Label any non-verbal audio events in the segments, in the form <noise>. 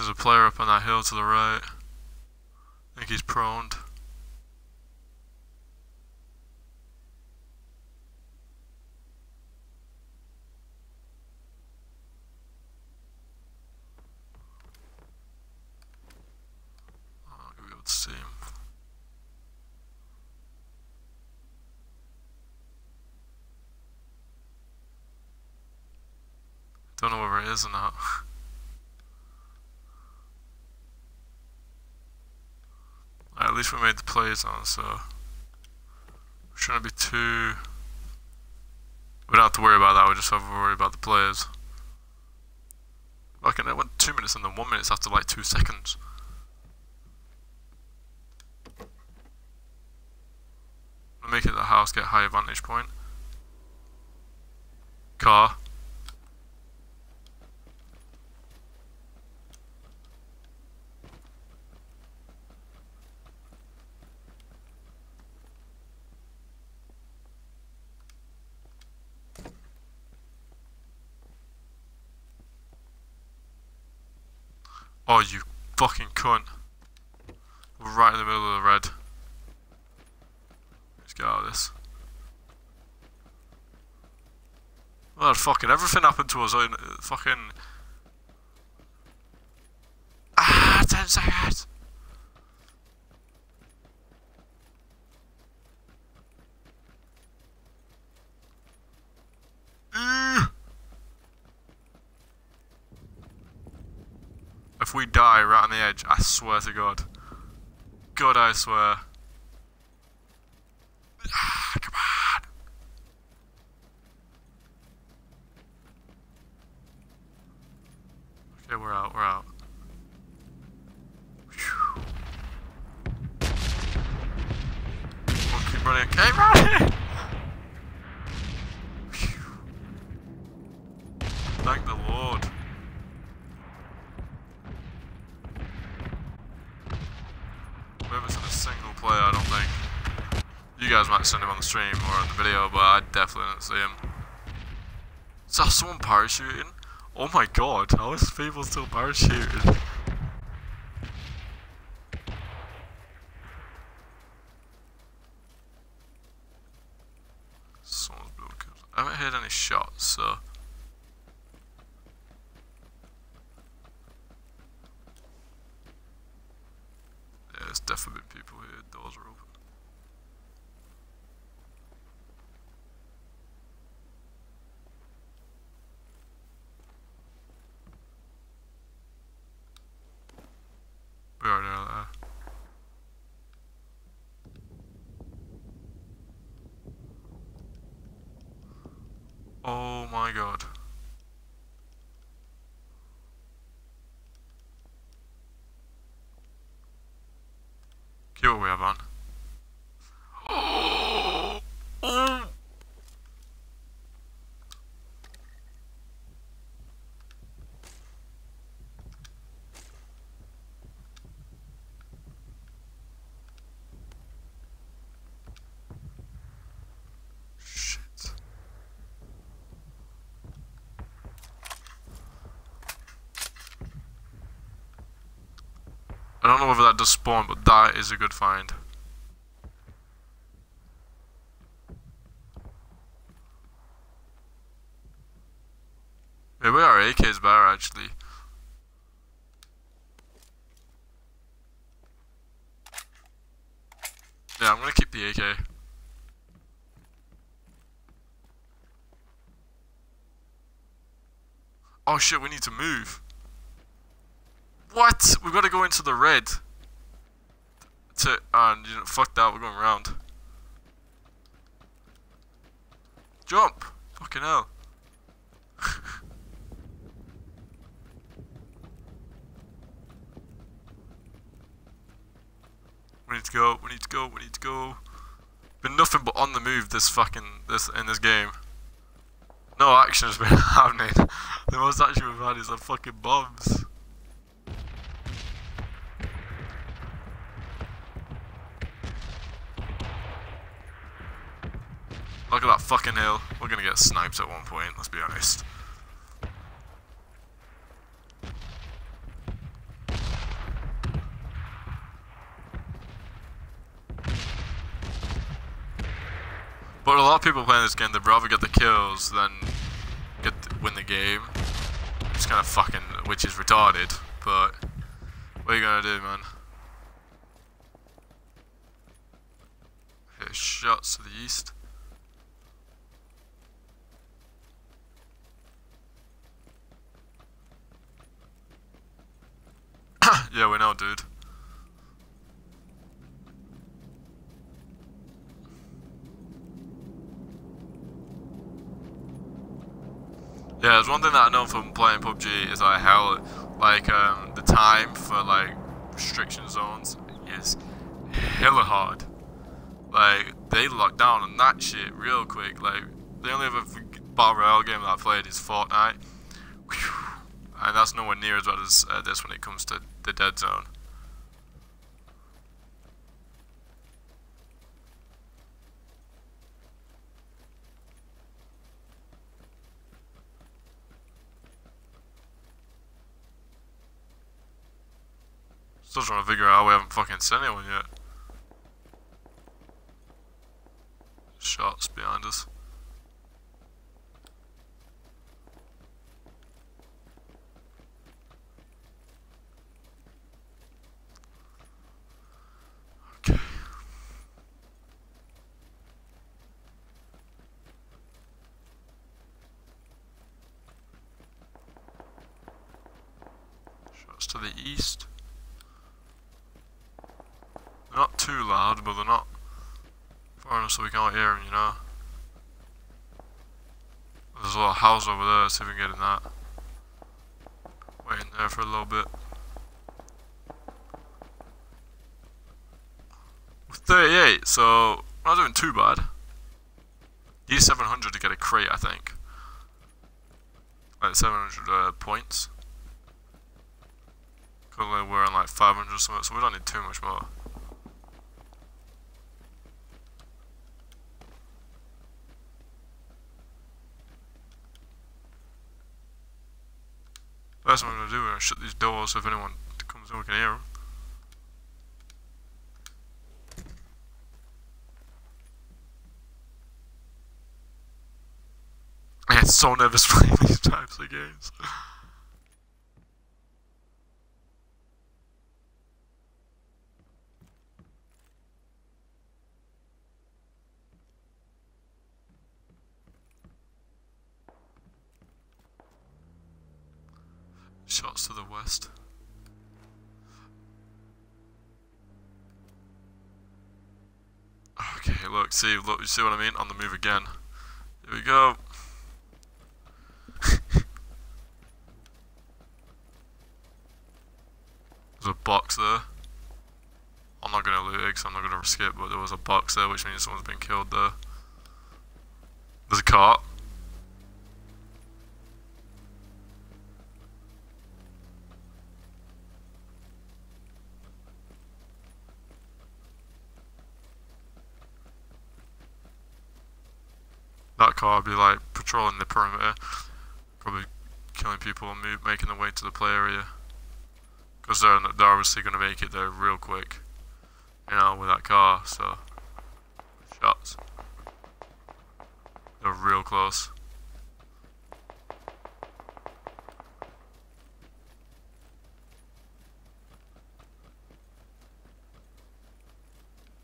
There's a player up on that hill to the right. I think he's proned. Oh, see him. Don't know whether it is or not. <laughs> least we made the plays on, so shouldn't be too. We don't have to worry about that. We just have to worry about the players. Fucking, it went two minutes and then one minute after like two seconds. Make it the house get higher vantage point. Car. Oh, you fucking cunt. We're Right in the middle of the red. Let's get out of this. Well, fucking everything happened to us. In, fucking. Ah, 10 seconds! If we die right on the edge, I swear to God. God, I swear. Ah, come on! Okay, we're out, we're out. Phew. We'll keep running. Okay, run! Phew. Thank the Lord. We haven't seen a single player, I don't think. Might send him on the stream or on the video, but I definitely didn't see him. Is that someone parachuting? Oh my god, how is people still parachuting? Someone's cubes. I haven't heard any shots, so. Yeah, there's definitely been people here. Doors are open. We already know that. Oh my god. Okay, what we have on? Oh! Shit. I don't know whether that does spawn, but that is a good find. Maybe our AK is better actually. Yeah, I'm gonna keep the AK. Oh shit, we need to move. What? We've gotta go into the red. To and you know, fuck that. We're going around. Jump! Fucking hell. <laughs> we need to go. We need to go. We need to go. Been nothing but on the move this fucking this in this game. No action has been <laughs> happening. The most action we've had is the fucking bombs. fucking hill. We're gonna get sniped at one point, let's be honest. But a lot of people playing this game, they'd rather get the kills than get win the game. It's kind of fucking, which is retarded, but what are you gonna do, man? Hit shots to the east. Yeah, we know, dude. Yeah, there's one thing that I know from playing PUBG is like how like um, the time for like restriction zones is hella hard. Like they lock down on that shit real quick. Like the only other battle royale game that I played is Fortnite, and that's nowhere near as bad as uh, this when it comes to the dead zone. Still trying to figure out we haven't fucking seen anyone yet. Shots behind us. Okay. Shots to the east. They're not too loud, but they're not far enough so we can't hear them, you know. There's a little house over there, see if we can get in that. Waiting there for a little bit. With 38, so not doing too bad. Need 700 to get a crate, I think. Like 700 uh, points. Currently we're on like 500 or something, so we don't need too much more. That's thing I'm gonna do. I'm shut these doors so if anyone comes in, we can hear them. I get so nervous <laughs> playing these types of games. Shots to the west. Okay, look, see, look, you see what I mean? On the move again. Here we go. <laughs> There's a box there. I'm not gonna loot it because I'm not gonna risk it, but there was a box there, which means someone's been killed there. There's a cart. That car would be like patrolling the perimeter, probably killing people and move, making their way to the play area. Because they're, they're obviously going to make it there real quick, you know, with that car, so. Shots. They're real close.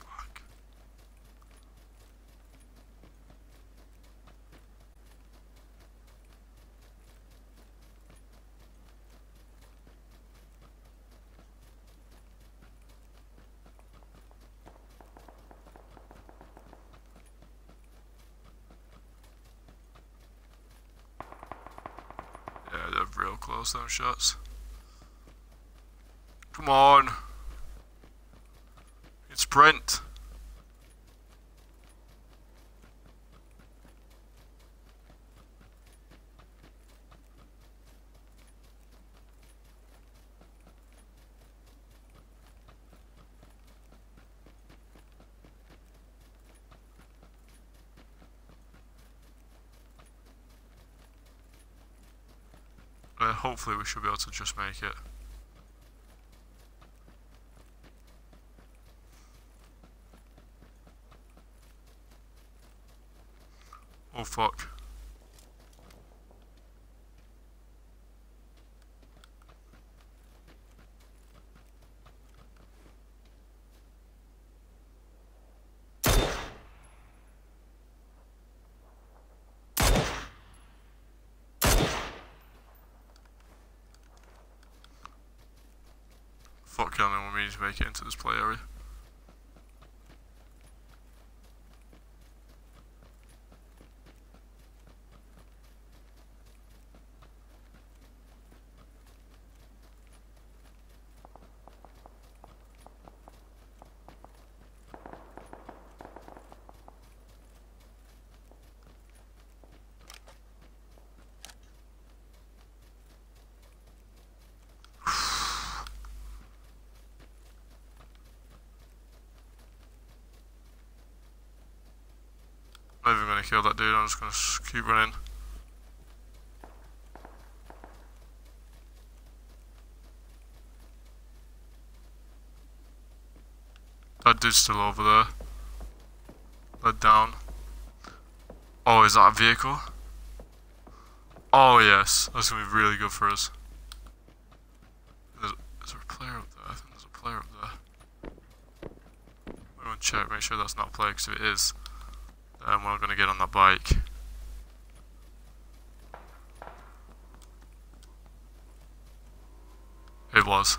Fuck. Yeah, they're real close, those shots. Come on. It's sprint. Hopefully we should be able to just make it. Oh Fuck killing him, we need to make it into this play area. Not even gonna kill that dude, I'm just gonna keep running. That dude's still over there. Led down. Oh, is that a vehicle? Oh yes, that's gonna be really good for us. There's, is there a player up there? I think there's a player up there. I'm gonna check, make sure that's not a player, because if it is, then we're gonna get on that bike. It was.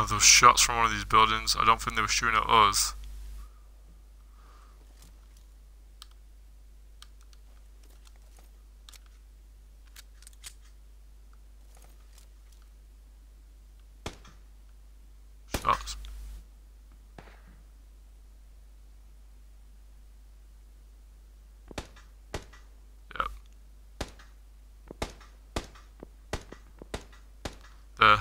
Of those shots from one of these buildings. I don't think they were shooting at us. Shots. Yep. There.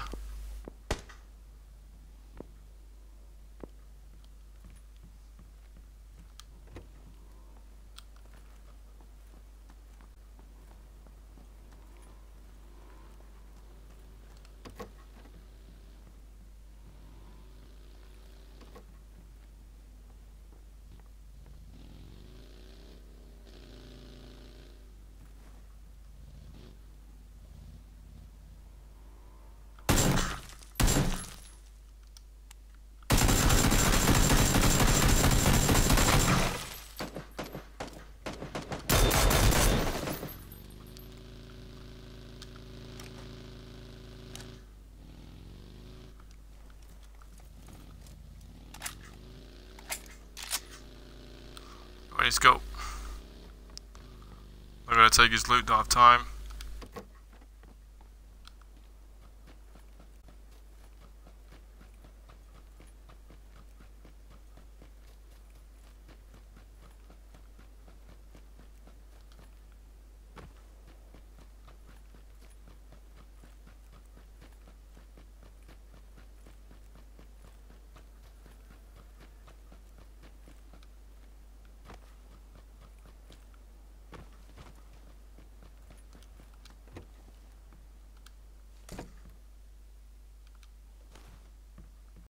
To go. I'm gonna take his loot, don't have time.